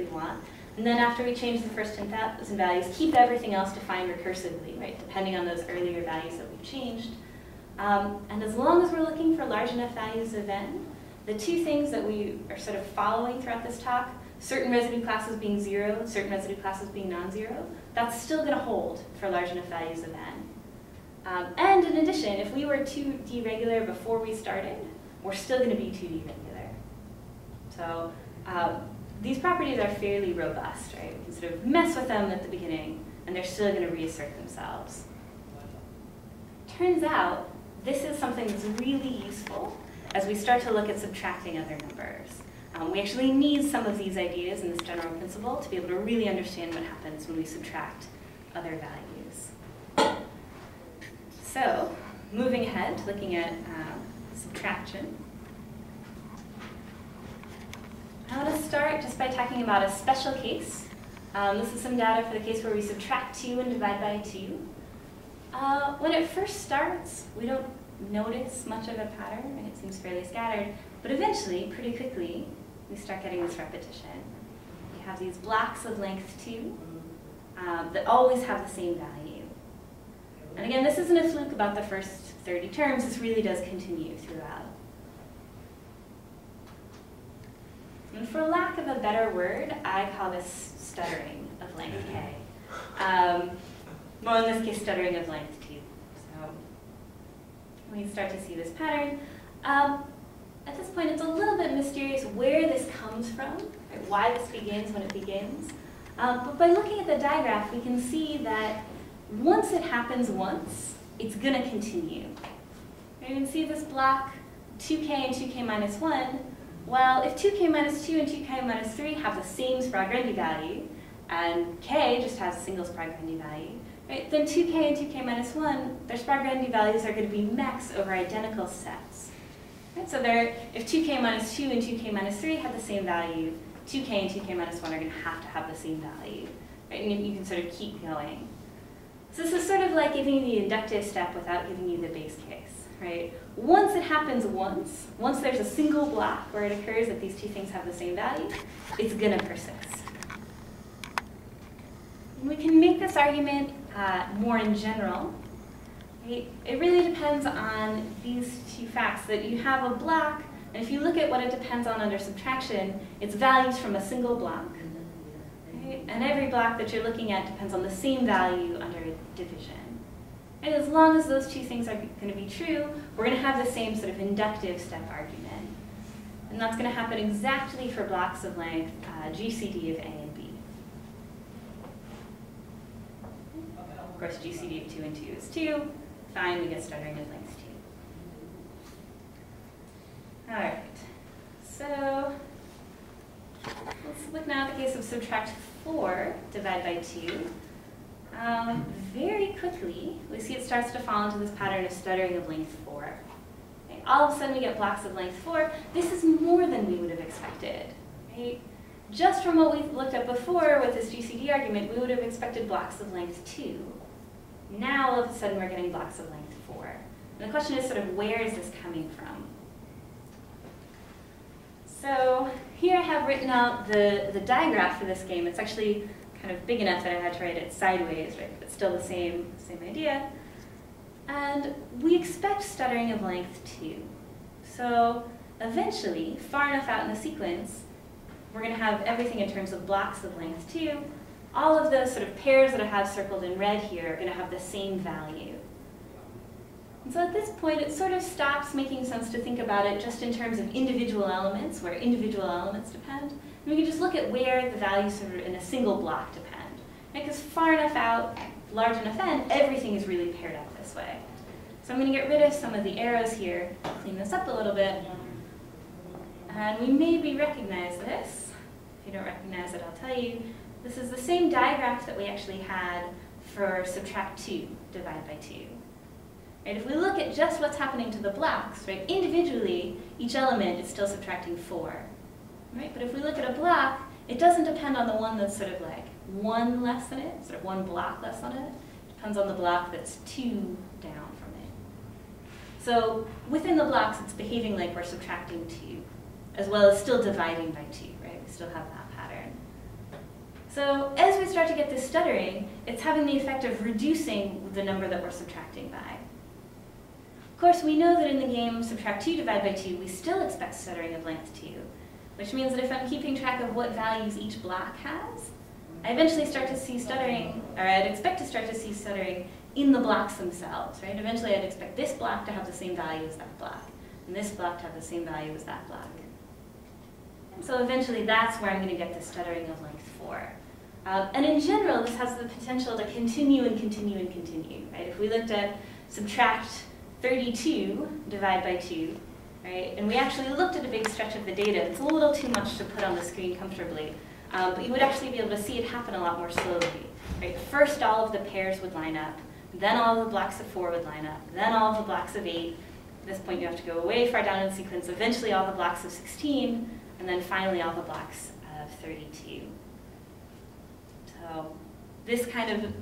we want. And then after we change the first 10,000 values, keep everything else defined recursively, right, depending on those earlier values that we've changed. Um, and as long as we're looking for large enough values of n, the two things that we are sort of following throughout this talk, certain residue classes being zero, certain residue classes being non-zero, that's still going to hold for large enough values of n. Um, and in addition, if we were 2D regular before we started, we're still going to be 2D regular. So um, these properties are fairly robust, right? We can sort of mess with them at the beginning, and they're still going to reassert themselves. Turns out, this is something that's really useful as we start to look at subtracting other numbers. Um, we actually need some of these ideas and this general principle to be able to really understand what happens when we subtract other values. So, moving ahead, looking at um, subtraction. I want to start just by talking about a special case. Um, this is some data for the case where we subtract 2 and divide by 2. Uh, when it first starts, we don't notice much of a pattern, and it seems fairly scattered. But eventually, pretty quickly, we start getting this repetition. We have these blocks of length 2 um, that always have the same value. And again, this isn't a fluke about the first 30 terms. This really does continue throughout. And for lack of a better word, I call this stuttering of length k. Um, well, in this case, stuttering of length 2. So we start to see this pattern. Um, at this point, it's a little bit mysterious where this comes from, right? why this begins when it begins. Um, but by looking at the digraph, we can see that once it happens once, it's going to continue. You can see this block, 2k and 2k minus 1. Well, if 2k minus 2 and 2k minus 3 have the same Sprague-Grundy value, and k just has a single Sprague-Grundy value, right, then 2k and 2k minus 1, their Sprague-Grundy values are going to be mex over identical sets. Right, so if 2k minus 2 and 2k minus 3 have the same value, 2k and 2k minus 1 are going to have to have the same value. Right? And you can sort of keep going. So this is sort of like giving you the inductive step without giving you the base case, right? Once it happens once, once there's a single block where it occurs that these two things have the same value, it's going to persist. And we can make this argument uh, more in general. Right? It really depends on these two facts, that you have a block, and if you look at what it depends on under subtraction, it's values from a single block. And every block that you're looking at depends on the same value under division. And as long as those two things are going to be true, we're going to have the same sort of inductive step argument. And that's going to happen exactly for blocks of length uh, GCD of A and B. Of course, GCD of 2 and 2 is 2. Fine, we get stuttering of length 2. All right. So let's look now at the case of subtract 4 divided by 2. Um, very quickly, we see it starts to fall into this pattern of stuttering of length 4. Okay, all of a sudden we get blocks of length 4. This is more than we would have expected. Right? Just from what we looked at before with this GCD argument, we would have expected blocks of length 2. Now all of a sudden we're getting blocks of length 4. And the question is sort of where is this coming from? So here I have written out the, the digraph for this game. It's actually kind of big enough that I had to write it sideways, right? But still the same, same idea. And we expect stuttering of length 2. So eventually, far enough out in the sequence, we're going to have everything in terms of blocks of length 2. All of those sort of pairs that I have circled in red here are going to have the same value. And so at this point, it sort of stops making sense to think about it just in terms of individual elements, where individual elements depend. We can just look at where the values sort of in a single block depend. Because far enough out, large enough n, everything is really paired up this way. So I'm going to get rid of some of the arrows here, clean this up a little bit. And we maybe recognize this. If you don't recognize it, I'll tell you. This is the same digraph that we actually had for subtract 2, divide by 2. Right? If we look at just what's happening to the blocks, right, individually, each element is still subtracting 4. Right? But if we look at a block, it doesn't depend on the one that's sort of like one less than it, sort of one block less than it. it depends on the block that's two down from it. So within the blocks, it's behaving like we're subtracting 2, as well as still dividing by 2, right? We still have that pattern. So as we start to get this stuttering, it's having the effect of reducing the number that we're subtracting by. Of course, we know that in the game subtract 2 divide by 2, we still expect stuttering of length 2, which means that if I'm keeping track of what values each block has, I eventually start to see stuttering, or I'd expect to start to see stuttering in the blocks themselves, right? Eventually I'd expect this block to have the same value as that block, and this block to have the same value as that block. And so eventually that's where I'm going to get the stuttering of length 4. Um, and in general, this has the potential to continue and continue and continue, right? If we looked at subtract 32 divided by 2, right? And we actually looked at a big stretch of the data. It's a little too much to put on the screen comfortably, um, but you would actually be able to see it happen a lot more slowly, right? First, all of the pairs would line up, then all of the blocks of 4 would line up, then all of the blocks of 8. At this point, you have to go way far down in the sequence. Eventually, all the blocks of 16, and then finally, all the blocks of 32. So this kind of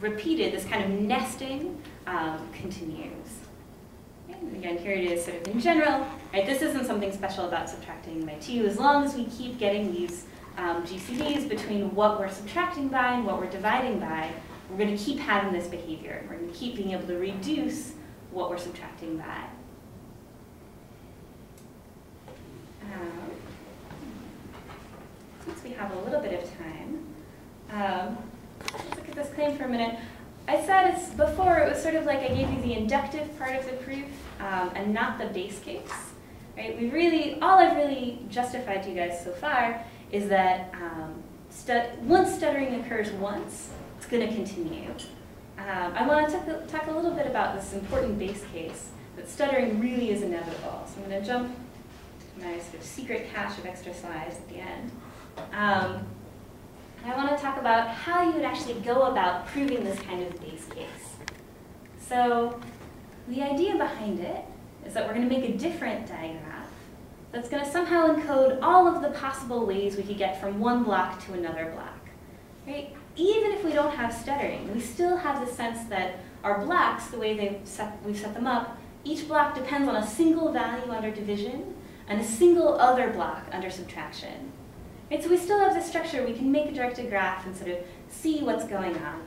repeated, this kind of nesting um, continues. And again, here it is sort of in general. Right, this isn't something special about subtracting by 2. As long as we keep getting these um, GCDs between what we're subtracting by and what we're dividing by, we're going to keep having this behavior. And we're going to keep being able to reduce what we're subtracting by. Um, since we have a little bit of time, um, let's look at this claim for a minute. I said it's, before it was sort of like I gave you the inductive part of the proof um, and not the base case. Right? We really, all I've really justified to you guys so far is that um, once stuttering occurs once, it's going to continue. Um, I want to talk, a little bit about this important base case, that stuttering really is inevitable. So I'm going to jump to my sort of secret cache of extra slides at the end. I want to talk about how you would actually go about proving this kind of base case. So the idea behind it is that we're going to make a different digraph that's going to somehow encode all of the possible ways we could get from one block to another block. Right? Even if we don't have stuttering, we still have the sense that our blocks, the way set, we've set them up, each block depends on a single value under division and a single other block under subtraction. Right? So we still have this structure. We can make a directed graph and sort of see what's going on.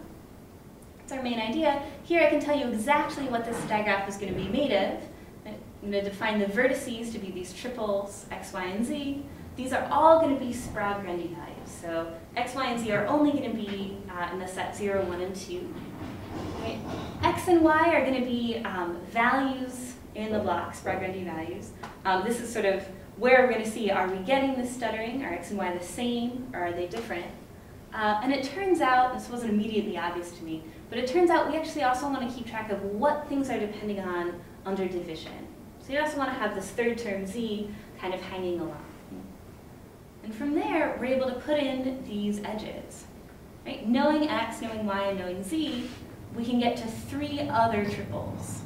That's our main idea. Here I can tell you exactly what this digraph is going to be made of. I'm going to define the vertices to be these triples, x, y, and z. These are all going to be Sprague-Grundy values. So x, y, and z are only going to be uh, in the set 0, 1, and 2. Okay. X and y are going to be um, values in the block, Sprague-Grundy values. Um, this is sort of where we're going to see, are we getting the stuttering? Are x and y the same, or are they different? Uh, and it turns out, this wasn't immediately obvious to me, but it turns out we actually also want to keep track of what things are depending on under division. So you also want to have this third term z kind of hanging along. And from there, we're able to put in these edges. Right? Knowing x, knowing y, and knowing z, we can get to three other triples.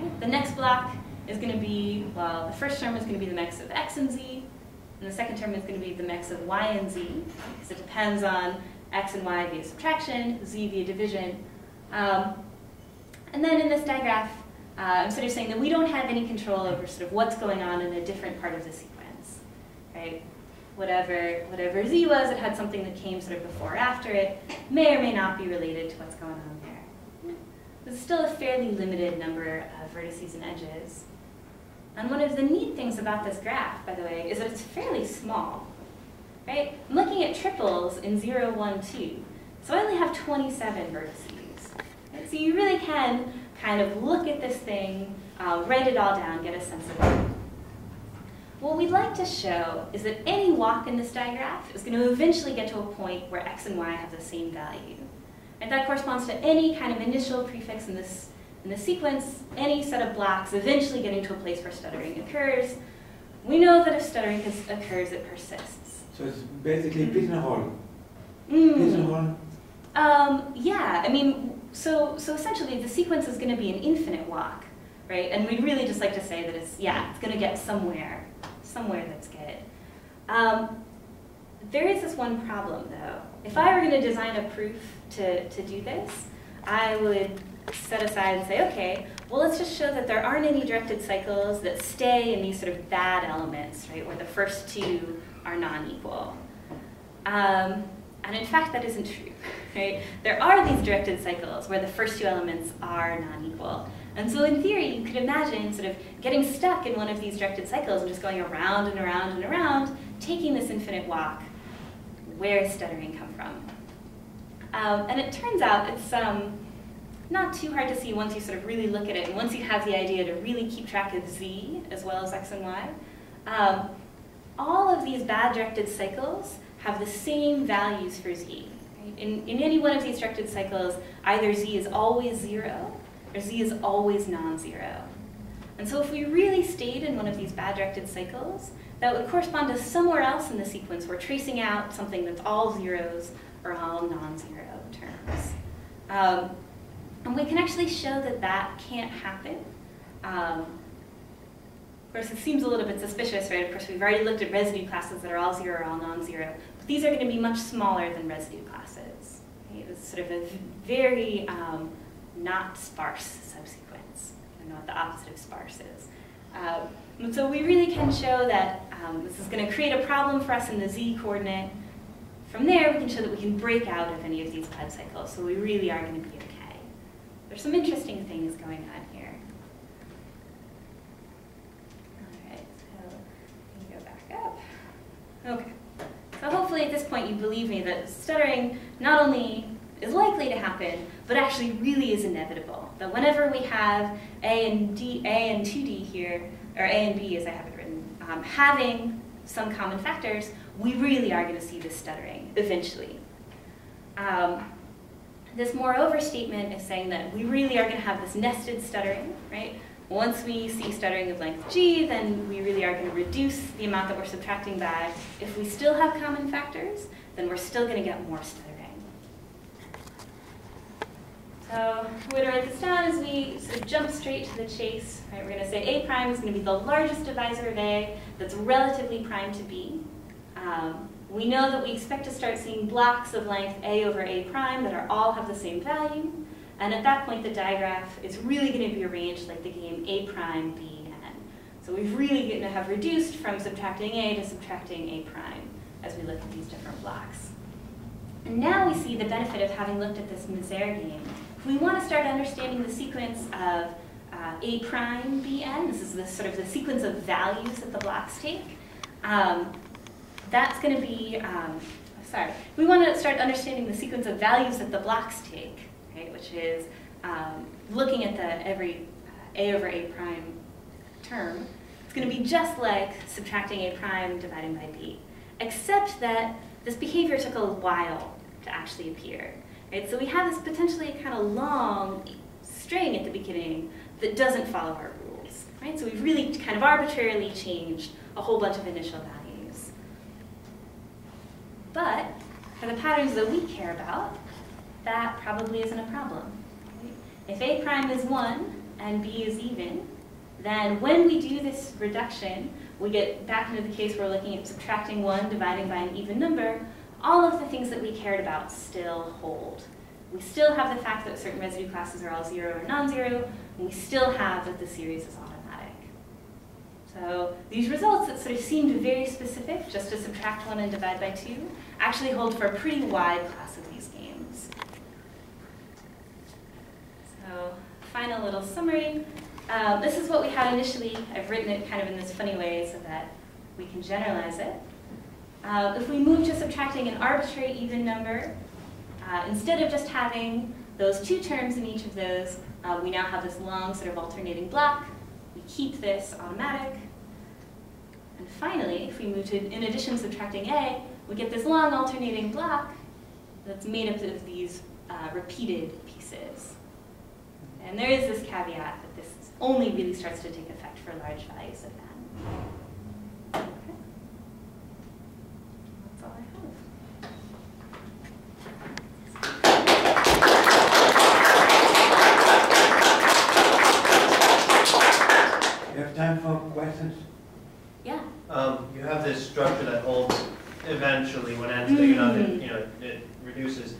Right? The next block is going to be, well, the first term is going to be the mex of x and z, and the second term is going to be the mex of y and z, because it depends on x and y via subtraction, z via division. Um, and then in this digraph, uh, I'm sort of saying that we don't have any control over sort of what's going on in a different part of the sequence, right? Whatever, whatever z was, it had something that came sort of before or after it, may or may not be related to what's going on there. There's still a fairly limited number of vertices and edges. And one of the neat things about this graph, by the way, is that it's fairly small, right? I'm looking at triples in 0, 1, 2. So I only have 27 vertices. Right? So you really can kind of look at this thing, uh, write it all down, get a sense of it. What we'd like to show is that any walk in this digraph is going to eventually get to a point where x and y have the same value. And that corresponds to any kind of initial prefix in this, in the sequence, any set of blocks eventually getting to a place where stuttering occurs. We know that if stuttering occurs, it persists. So it's basically pigeonhole. Mm. Pigeonhole. Um, yeah, I mean, so, so essentially the sequence is going to be an infinite walk, right? And we'd really just like to say that it's, yeah, it's going to get somewhere, somewhere that's good. Um, there is this one problem though. If I were going to design a proof to, to do this, I would set aside and say, okay, well let's just show that there aren't any directed cycles that stay in these sort of bad elements, right, where the first two are non-equal. Um, And in fact, that isn't true, right? There are these directed cycles where the first two elements are non-equal. And so in theory, you could imagine sort of getting stuck in one of these directed cycles and just going around and around and around, taking this infinite walk. Where is stuttering come from? Um, and it turns out it's um, not too hard to see once you sort of really look at it, and once you have the idea to really keep track of z as well as x and y. Um, all of these bad directed cycles have the same values for z. In, in any one of these directed cycles, either z is always 0 or z is always non-zero. And so if we really stayed in one of these bad directed cycles, that would correspond to somewhere else in the sequence. We're tracing out something that's all zeros or all non-zero terms. Um, and we can actually show that that can't happen. Um, of course, it seems a little bit suspicious, right? Of course, we've already looked at residue classes that are all zero or all non-zero. But these are going to be much smaller than residue classes. Right? It's sort of a very um, not sparse subsequence. I don't know what the opposite of sparse is. Um, and so we really can show that um, this is going to create a problem for us in the z coordinate. From there, we can show that we can break out of any of these bad cycles, so we really are going to be. There's some interesting things going on here. All right, so go back up. Okay. So hopefully at this point you believe me that stuttering not only is likely to happen, but actually really is inevitable. That whenever we have A and D, A and 2D here, or A and B as I have it written, um, having some common factors, we really are going to see this stuttering eventually. Um, this moreover statement is saying that we really are going to have this nested stuttering, right? Once we see stuttering of length g, then we really are going to reduce the amount that we're subtracting by. If we still have common factors, then we're still going to get more stuttering. So the way to write this down is we sort of jump straight to the chase. Right? We're going to say A prime is going to be the largest divisor of A that's relatively prime to B. Um, we know that we expect to start seeing blocks of length A over A prime that are all have the same value. And at that point, the digraph is really going to be arranged like the game A prime, B, N. So we've really going to have reduced from subtracting A to subtracting A prime as we look at these different blocks. And now we see the benefit of having looked at this Mézère game if we want to start understanding the sequence of uh, A prime Bn, this is the sort of the sequence of values that the blocks take, um, that's going to be, um, sorry, we want to start understanding the sequence of values that the blocks take, right, which is um, looking at the every uh, A over A prime term. It's going to be just like subtracting A prime dividing by B, except that this behavior took a while to actually appear. Right? So we have this potentially kind of long string at the beginning that doesn't follow our rules. Right? So we've really kind of arbitrarily changed a whole bunch of initial values. But for the patterns that we care about, that probably isn't a problem. If A prime is 1 and B is even, then when we do this reduction, we get back into the case where we're looking at subtracting 1, dividing by an even number, all of the things that we cared about still hold. We still have the fact that certain residue classes are all zero or non-zero, and we still have that the series is automatic. So these results that sort of seemed very specific, just to subtract one and divide by two, actually hold for a pretty wide class of these games. So final little summary. Um, this is what we had initially. I've written it kind of in this funny way so that we can generalize it. Uh, if we move to subtracting an arbitrary even number, uh, instead of just having those two terms in each of those, uh, we now have this long sort of alternating block. We keep this automatic. And finally, if we move to, in addition subtracting A, we get this long alternating block that's made up of these uh, repeated pieces. And there is this caveat that this only really starts to take effect for large values of n. structure that holds eventually when n's big enough, it, mm. you know, it reduces.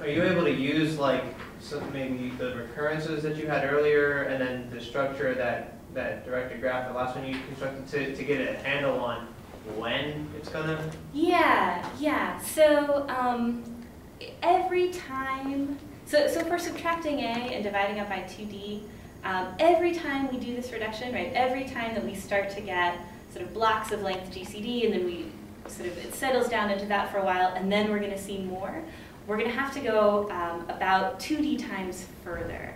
Are you able to use like some, maybe the recurrences that you had earlier and then the structure that, that directed graph, the last one you constructed to, to get a handle on when it's gonna? Yeah, yeah. So um, every time, so, so for subtracting a and dividing up by 2d, um, every time we do this reduction, right, every time that we start to get sort of blocks of length GCD and then we sort of, it settles down into that for a while and then we're going to see more, we're going to have to go um, about 2d times further.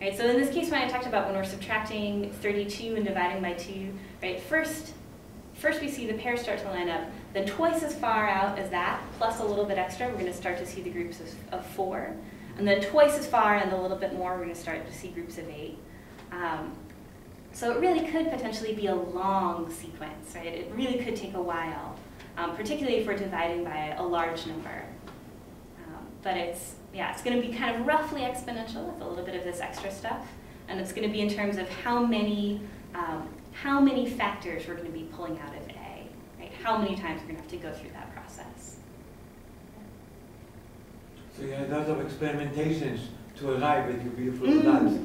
Right, so in this case, when I talked about when we're subtracting 32 and dividing by 2, right, first, first we see the pairs start to line up. Then twice as far out as that, plus a little bit extra, we're going to start to see the groups of, of 4. And then twice as far and a little bit more, we're going to start to see groups of 8. Um, so it really could potentially be a long sequence, right? It really could take a while, um, particularly if we're dividing by a large number. But it's, yeah, it's going to be kind of roughly exponential with a little bit of this extra stuff. And it's going to be in terms of how many, um, how many factors we're going to be pulling out of A, right? How many times we're going to have to go through that process. So you had a lot of experimentations to arrive at your beautiful Mm. results.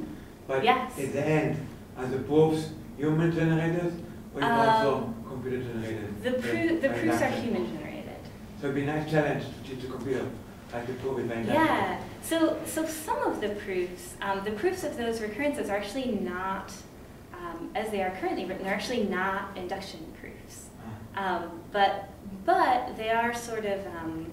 But Yes. at the end, are the proofs human generated or Um, also computer generated? The, the proofs are human generated. So it'd be a nice challenge to teach a computer how to prove it by induction. Yeah, so, so some of the proofs, um, the proofs of those recurrences are actually not, um, as they are currently written, they're actually not induction proofs. Ah. Um, but, but they are sort of, um,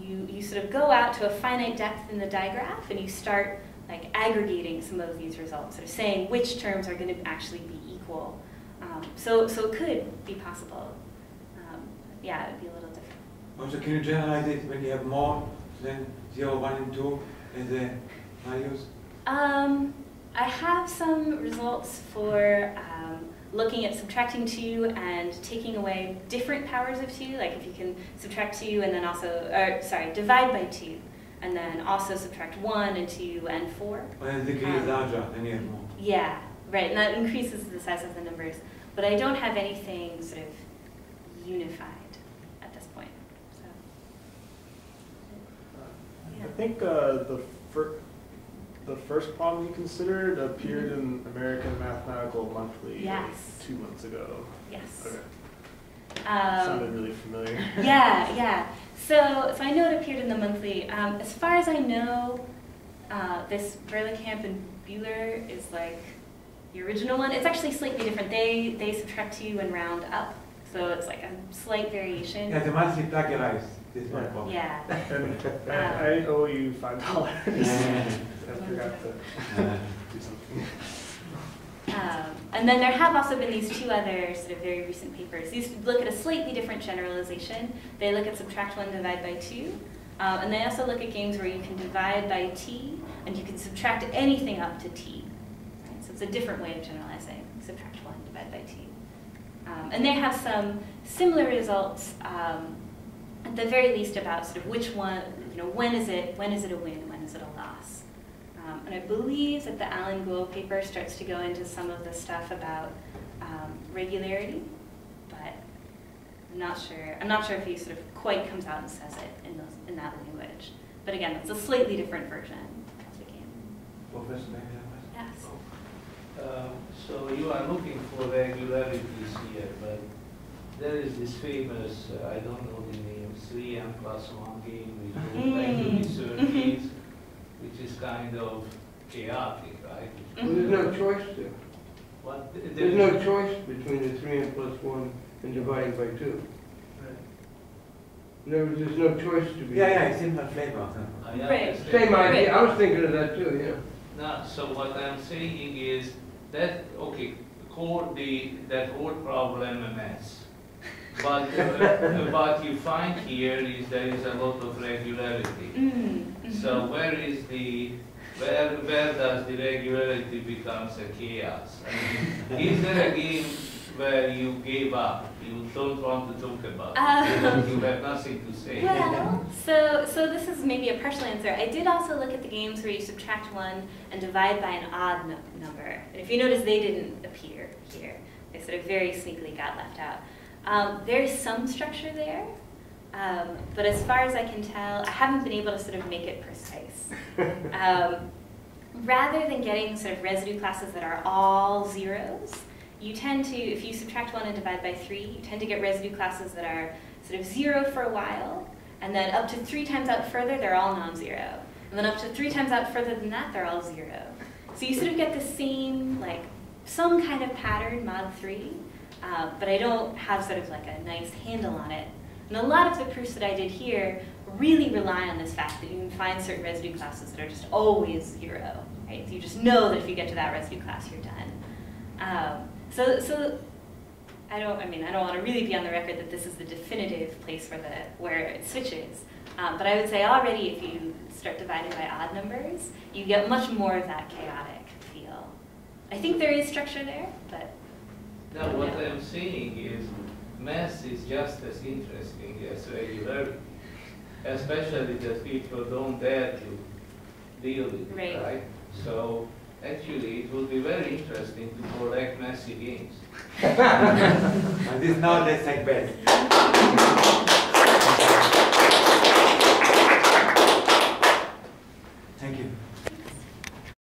you, you sort of go out to a finite depth in the digraph and you start like aggregating some of these results, sort of saying which terms are going to actually be equal. Um, so, so it could be possible. Um, yeah, it would be a little. Also, can you generalize it when you have more than 0, 1, and 2 as the values? Um, I have some results for um, looking at subtracting 2 and taking away different powers of 2, like if you can subtract 2 and then also, or sorry, divide by 2, and then also subtract 1 and 2 and 4. When the degree is Um, larger, then you have more. Yeah, right, and that increases the size of the numbers. But I don't have anything sort of unified at this point. So, I think uh, the fir- the first problem you considered appeared in American Mathematical Monthly Yes. like two months ago. yes. Okay. Um, Sounded really familiar. yeah, yeah. So, so I know it appeared in the monthly. Um, as far as I know, uh, this Berlekamp and Buhler is like the original one. It's actually slightly different. They they subtract two and round up, so it's like a slight variation. Yeah, the monthly plagiarized this one Yeah. And I, I owe you five dollars. I forgot to do something. Um, and then there have also been these two other sort of very recent papers. These look at a slightly different generalization. They look at subtract one, divide by two. Um, and they also look at games where you can divide by t, and you can subtract anything up to t. Right? So it's a different way of generalizing. Subtract one, divide by t. Um, and they have some similar results, um, at the very least, about sort of which one, you know, when is it, when is it a win, when is it a loss. Um, and I believe that the Alan Gould paper starts to go into some of the stuff about um, regularity, but I'm not sure. I'm not sure if he sort of quite comes out and says it in those in that language. But again, it's a slightly different version of the game. Professor. Yes. Um, So you are looking for regularities here, but there is this famous, uh, I don't know the name, 3m plus 1 game with Mm. like circuits, which is kind of chaotic, right? Mhm. There's no choice there. What, There's no choice between the three and plus one and dividing by two. There, there's no choice to be. Yeah, yeah, it's similar flavor. I Right. understand. Same idea, I was thinking of that too, yeah. No, so what I'm saying is that, okay, call the, that whole problem a mess. But uh, what you find here is there is a lot of regularity. Mm, So mhm. where is the, where, where does the regularity becomes a chaos? I mean, is there a game where you gave up, you don't want to talk about it, Um, you have nothing to say? Well, so so this is maybe a partial answer. I did also look at the games where you subtract one and divide by an odd nu- number. And if you notice, they didn't appear here. They sort of very sneakily got left out. Um, there is some structure there, um, but as far as I can tell, I haven't been able to sort of make it precise. Um, rather than getting sort of residue classes that are all zeros, you tend to, if you subtract one and divide by three, you tend to get residue classes that are sort of zero for a while, and then up to three times out further, they're all non-zero. And then up to three times out further than that, they're all zero. So you sort of get the same, like, some kind of pattern, mod 3, uh, but I don't have sort of like a nice handle on it. And a lot of the proofs that I did here really rely on this fact that you can find certain residue classes that are just always zero, right? So you just know that if you get to that residue class, you're done. Um, so, so I don't, I mean, I don't want to really be on the record that this is the definitive place where, the, where it switches. Um, but I would say already if you start dividing by odd numbers, you get much more of that chaotic feel. I think there is structure there, but Now, what I'm saying is, math is just as interesting as regularity, especially that people don't dare to deal with Right. it, right? So, actually, it would be very interesting to collect messy games. And this now let's take bed.